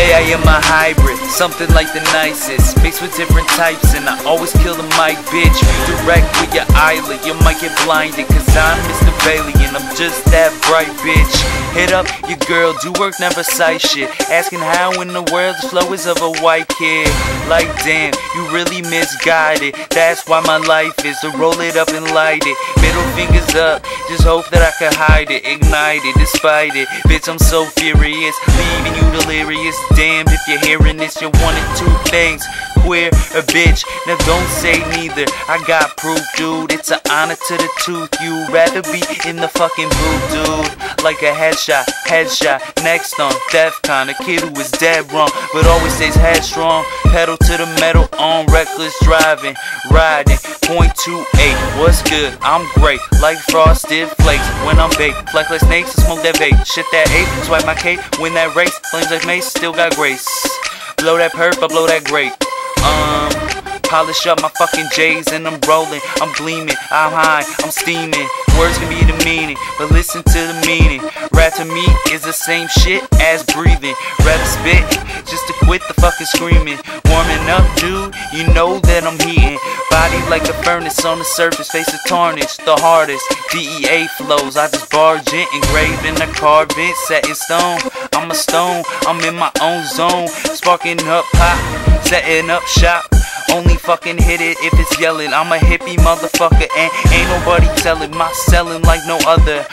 say I am a hybrid, something like the nicest. Mixed with different types, and I always kill the mic, bitch. Redirect with your eyelid, you might get blinded. Cause I'm Mr. Bailey, and I'm just that bright, bitch. Hit up your girl, do work, never sight shit. Asking how in the world the flow is of a white kid. Like, damn, you really misguided. That's why my life is to roll it up and light it. Middle fingers up, just hope that I can hide it, ignite it, despite it. Bitch, I'm so furious, leaving you delirious. Damn, if you're hearing this, you're one of two things queer or bitch. Now don't say neither. I got proof, dude. It's an honor to the tooth. You rather be in the fucking booth, dude. Like a headshot, headshot. Next on Defcon, a kid who is dead wrong, but always stays headstrong. Pedal to the metal on reckless driving, riding. Point two eight. What's good? I'm great. Like frosted flakes when I'm baked. Like snakes, I smoke that vape. Shit that ape, Swipe my cake. Win that race. Flames like mace. Still got grace. Blow that perp, I blow that grape. Um, polish up my fucking J's and I'm rolling. I'm gleaming, I'm high, I'm steaming. Words can be the meaning, but listen to the meaning. Rap to me is the same shit as breathing. Rather spit fucking screaming. Warming up, dude, you know that I'm heating. Body like a furnace on the surface, face of tarnish, the hardest. DEA flows, I just barge in, engraved in the carving, set in stone. I'm a stone, I'm in my own zone, sparking up pop, setting up shop. Only fucking hit it if it's yelling. I'm a hippie motherfucker and ain't nobody telling my selling like no other.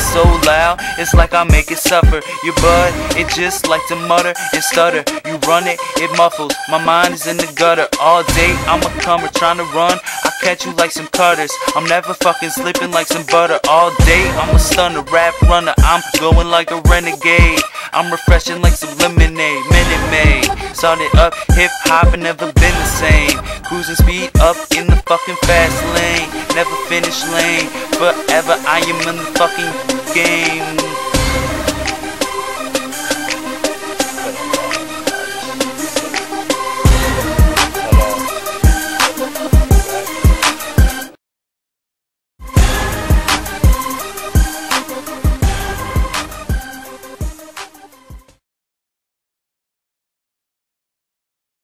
So loud, it's like I make it suffer. Your bud, it just like to mutter and stutter. You run it, it muffles. My mind is in the gutter all day. I'm a comer trying to run. I catch you like some cutters. I'm never fucking slipping like some butter all day. I'm a stunner, rap runner. I'm going like a renegade. I'm refreshing like some lemonade, Minute Maid. Started up hip hop and never been the same. Cruising speed up in the fucking fast lane. Never finish lane. Forever I am in the fucking game.